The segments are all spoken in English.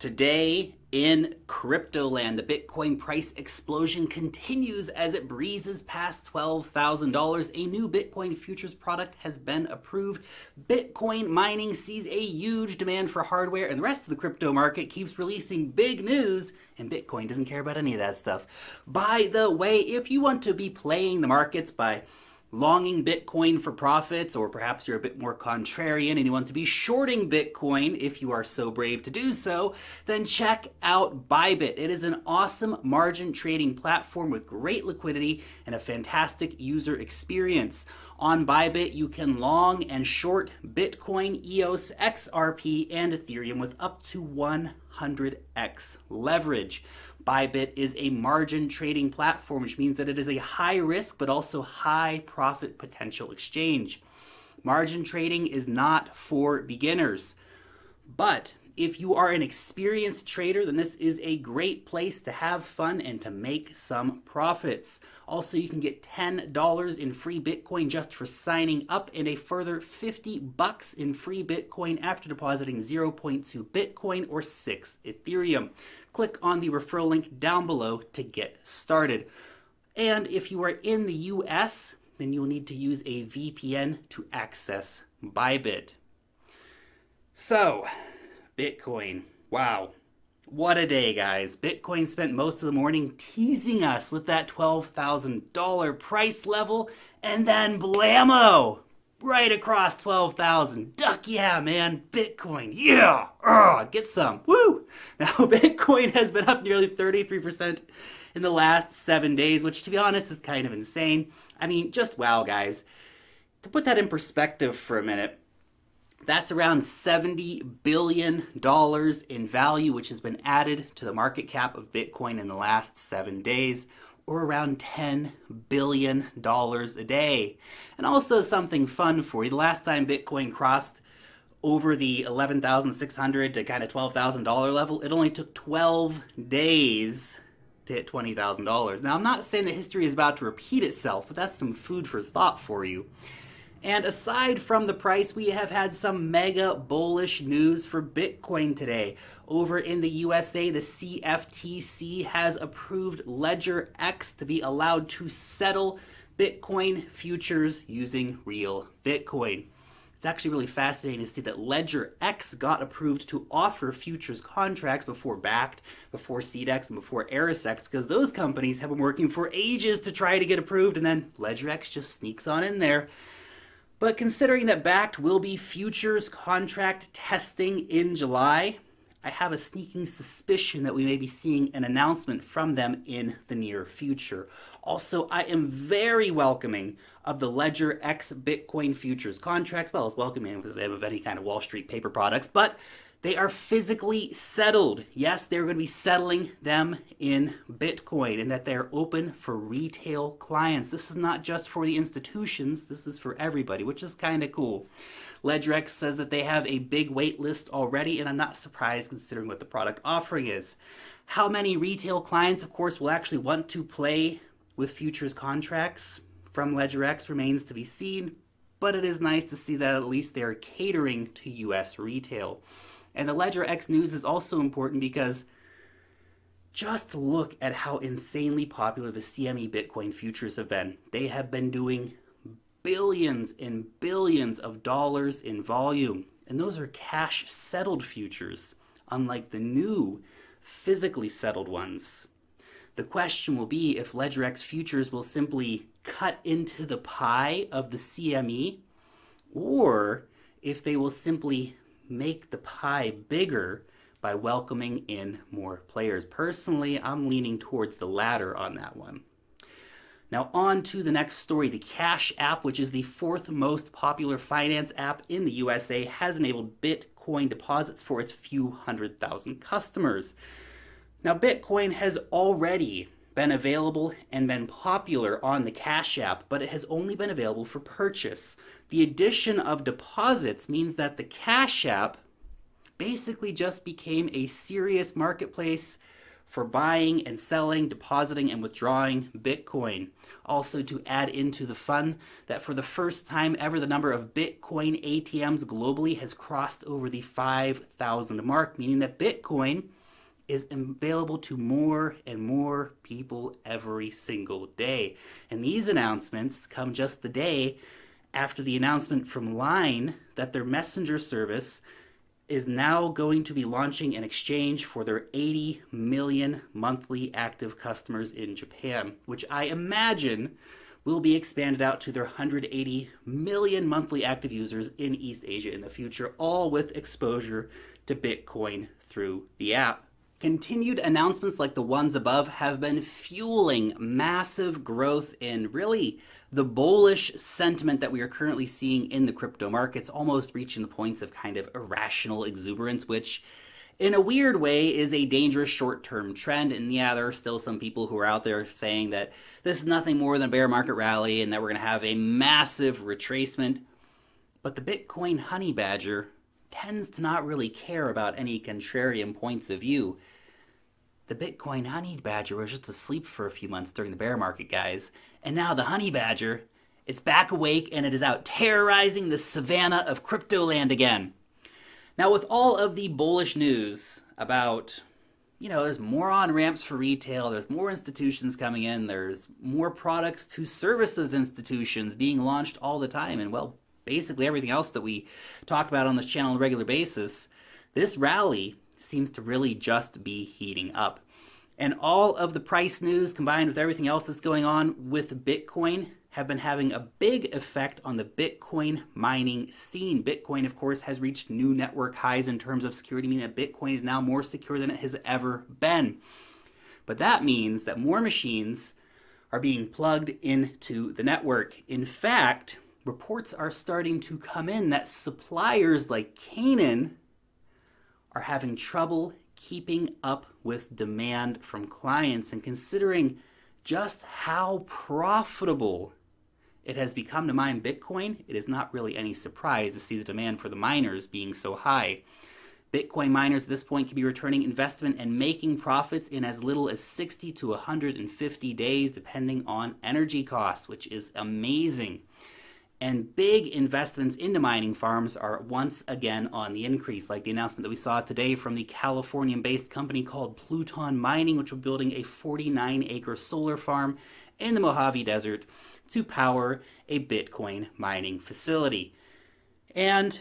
Today in crypto land, the Bitcoin price explosion continues as it breezes past $12,000. A new Bitcoin futures product has been approved. Bitcoin mining sees a huge demand for hardware, and the rest of the crypto market keeps releasing big news, and Bitcoin doesn't care about any of that stuff. By the way, if you want to be playing the markets by longing Bitcoin for profits, or perhaps you're a bit more contrarian and you want to be shorting Bitcoin if you are so brave to do so, then check out Bybit. It is an awesome margin trading platform with great liquidity and a fantastic user experience. On Bybit, you can long and short Bitcoin, EOS, XRP, and Ethereum with up to 100x leverage. Bybit is a margin trading platform, which means that it is a high risk but also high profit potential exchange. Margin trading is not for beginners, but if you are an experienced trader, then this is a great place to have fun and to make some profits. Also, you can get $10 in free Bitcoin just for signing up and a further 50 bucks in free Bitcoin after depositing 0.2 Bitcoin or 6 Ethereum. Click on the referral link down below to get started. And if you are in the US, then you'll need to use a VPN to access Bybit. So, Bitcoin. Wow. What a day, guys. Bitcoin spent most of the morning teasing us with that $12,000 price level, and then blammo! Right across 12,000. Duck, yeah, man. Bitcoin, yeah! Ugh, get some. Woo! Now, Bitcoin has been up nearly 33% in the last seven days, which, to be honest, is kind of insane. I mean, just wow, guys. To put that in perspective for a minute, that's around $70 billion in value, which has been added to the market cap of Bitcoin in the last seven days, or around $10 billion a day. And also something fun for you. The last time Bitcoin crossed over the 11,600 to kind of $12,000 level, it only took 12 days to hit $20,000. Now, I'm not saying that history is about to repeat itself, but that's some food for thought for you. And aside from the price, we have had some mega bullish news for Bitcoin today. Over in the USA, the CFTC has approved LedgerX to be allowed to settle Bitcoin futures using real Bitcoin. It's actually really fascinating to see that LedgerX got approved to offer futures contracts before Bakkt, before Seed CX, and before ErisX because those companies have been working for ages to try to get approved, and then LedgerX just sneaks on in there. But considering that Bakkt will be futures contract testing in July, I have a sneaking suspicion that we may be seeing an announcement from them in the near future. Also, I am very welcoming of the LedgerX Bitcoin futures contracts, well as welcoming them of any kind of Wall Street paper products, but they are physically settled. Yes, they're going to be settling them in Bitcoin and that they're open for retail clients. This is not just for the institutions, this is for everybody, which is kind of cool. LedgerX says that they have a big wait list already, and I'm not surprised considering what the product offering is. How many retail clients, of course, will actually want to play with futures contracts from LedgerX remains to be seen, but it is nice to see that at least they're catering to US retail. And the LedgerX news is also important because just look at how insanely popular the CME Bitcoin futures have been. They have been doing billions and billions of dollars in volume. And those are cash settled futures, unlike the new physically settled ones. The question will be if LedgerX futures will simply cut into the pie of the CME or if they will simply make the pie bigger by welcoming in more players. Personally, I'm leaning towards the latter on that one. Now, on to the next story. The Cash App, which is the fourth most popular finance app in the USA, has enabled Bitcoin deposits for its few hundred thousand customers. Now, Bitcoin has already been available and been popular on the Cash App, but it has only been available for purchase. The addition of deposits means that the Cash App basically just became a serious marketplace for buying and selling, depositing and withdrawing Bitcoin. Also, to add into the fun, that for the first time ever, the number of Bitcoin ATMs globally has crossed over the 5,000 mark, meaning that Bitcoin is available to more and more people every single day. And these announcements come just the day after the announcement from Line that their messenger service is now going to be launching an exchange for their 80 million monthly active customers in Japan, which I imagine will be expanded out to their 180 million monthly active users in East Asia in the future, all with exposure to Bitcoin through the app. Continued announcements like the ones above have been fueling massive growth in really the bullish sentiment that we are currently seeing in the crypto markets, almost reaching the points of kind of irrational exuberance, which in a weird way is a dangerous short-term trend. And yeah there are still some people who are out there saying that this is nothing more than a bear market rally and that we're going to have a massive retracement. But the bitcoin honey badger tends to not really care about any contrarian points of view the Bitcoin honey badger was just asleep for a few months during the bear market, guys. And now the honey badger, it's back awake and it is out terrorizing the savannah of crypto land again. Now, with all of the bullish news about, you know, there's more on ramps for retail, there's more institutions coming in, there's more products to service those institutions being launched all the time, and well, basically everything else that we talk about on this channel on a regular basis, this rally seems to really just be heating up. And all of the price news combined with everything else that's going on with Bitcoin have been having a big effect on the Bitcoin mining scene. Bitcoin, of course, has reached new network highs in terms of security, meaning that Bitcoin is now more secure than it has ever been. But that means that more machines are being plugged into the network. In fact, reports are starting to come in that suppliers like Canaan are having trouble keeping up with demand from clients and considering just how profitable it has become to mine Bitcoin, it is not really any surprise to see the demand for the miners being so high. Bitcoin miners at this point can be returning investment and making profits in as little as 60 to 150 days, depending on energy costs, which is amazing. And big investments into mining farms are once again on the increase, like the announcement that we saw today from the Californian based company called Plouton Mining, which will be building a 49 acre solar farm in the Mojave Desert to power a Bitcoin mining facility. And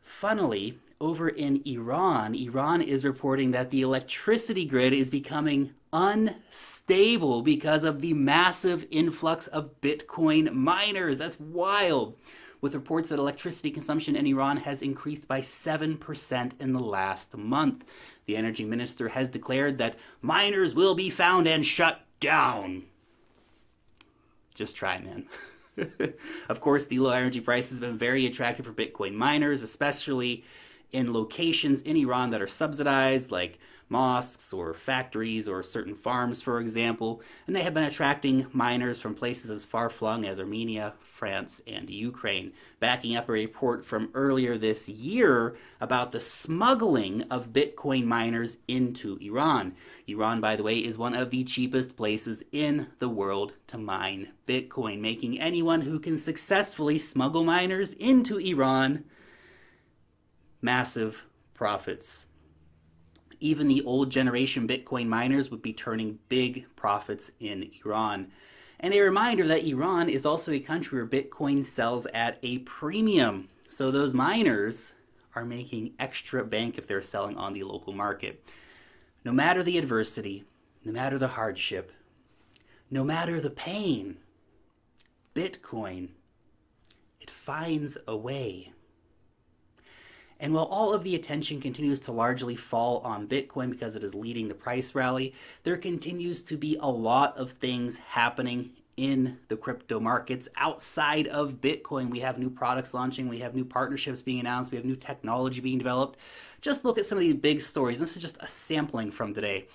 funnily, over in Iran, Iran is reporting that the electricity grid is becoming unstable because of the massive influx of Bitcoin miners. That's wild. With reports that electricity consumption in Iran has increased by 7% in the last month. The energy minister has declared that miners will be found and shut down. Just try, man. of course, the low energy price has been very attractive for Bitcoin miners, especially in locations in Iran that are subsidized, like mosques or factories or certain farms, for example, and they have been attracting miners from places as far flung as Armenia, France, and Ukraine. Backing up a report from earlier this year about the smuggling of Bitcoin miners into Iran. Iran, by the way, is one of the cheapest places in the world to mine Bitcoin, making anyone who can successfully smuggle miners into Iran massive profits. Even the old generation Bitcoin miners would be turning big profits in Iran. And a reminder that Iran is also a country where Bitcoin sells at a premium. So those miners are making extra bank if they're selling on the local market. No matter the adversity, no matter the hardship, no matter the pain, Bitcoin, it finds a way. And while all of the attention continues to largely fall on Bitcoin because it is leading the price rally, there continues to be a lot of things happening in the crypto markets outside of Bitcoin. We have new products launching, we have new partnerships being announced, we have new technology being developed. Just look at some of these big stories. This is just a sampling from today.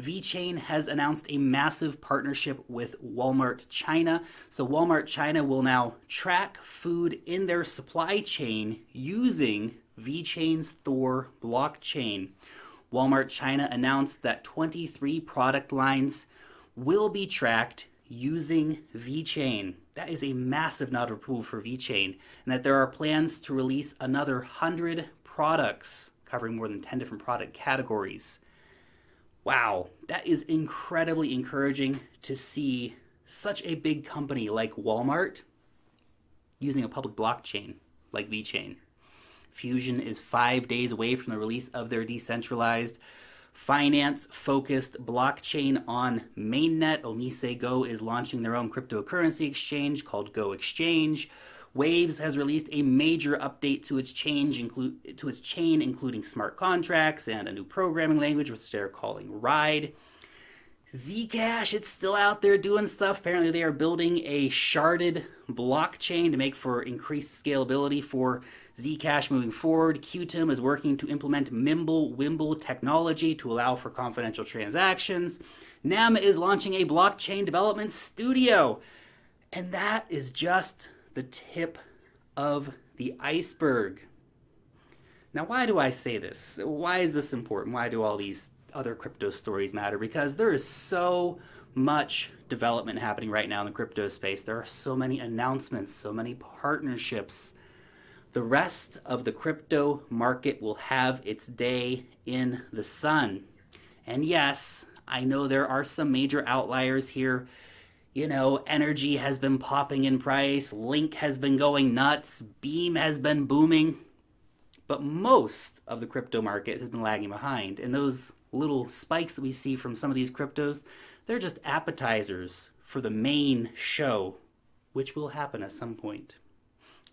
VeChain has announced a massive partnership with Walmart China. So, Walmart China will now track food in their supply chain using VeChain's Thor blockchain. Walmart China announced that 23 product lines will be tracked using VeChain. That is a massive nod of approval for VeChain, and that there are plans to release another 100 products covering more than 10 different product categories. Wow, that is incredibly encouraging to see such a big company like Walmart using a public blockchain like VeChain. Fusion is five days away from the release of their decentralized finance focused blockchain on mainnet. OmiseGO is launching their own cryptocurrency exchange called Go Exchange. Waves has released a major update to its change to its chain, including smart contracts and a new programming language, which they're calling Ride. Zcash, it's still out there doing stuff. Apparently, they are building a sharded blockchain to make for increased scalability for Zcash moving forward. Qtum is working to implement Mimblewimble technology to allow for confidential transactions. NEM is launching a blockchain development studio. And that is just the tip of the iceberg. Now, why do I say this? Why is this important? Why do all these other crypto stories matter? Because there is so much development happening right now in the crypto space. There are so many announcements, so many partnerships. The rest of the crypto market will have its day in the sun. And yes, I know there are some major outliers here you know, energy has been popping in price, Link has been going nuts, Beam has been booming. But most of the crypto market has been lagging behind. And those little spikes that we see from some of these cryptos, they're just appetizers for the main show, which will happen at some point.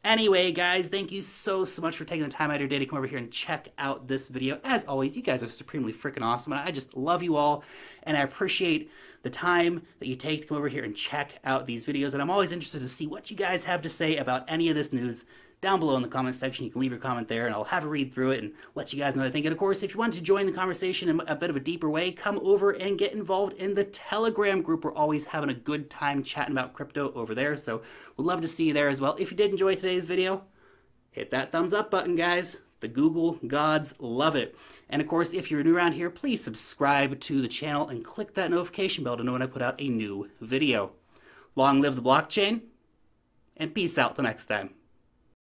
Anyway, guys, thank you so, so much for taking the time out of your day to come over here and check out this video. As always, you guys are supremely freaking awesome, and I just love you all, and I appreciate the time that you take to come over here and check out these videos, and I'm always interested to see what you guys have to say about any of this news down below in the comment section. You can leave your comment there, and I'll have a read through it and let you guys know what I think. And of course, if you want to join the conversation in a bit of a deeper way, come over and get involved in the Telegram group. We're always having a good time chatting about crypto over there, so we'd love to see you there as well. If you did enjoy today's video, hit that thumbs up button, guys. The Google gods love it. And of course, if you're new around here, please subscribe to the channel and click that notification bell to know when I put out a new video. Long live the blockchain, and peace out till next time.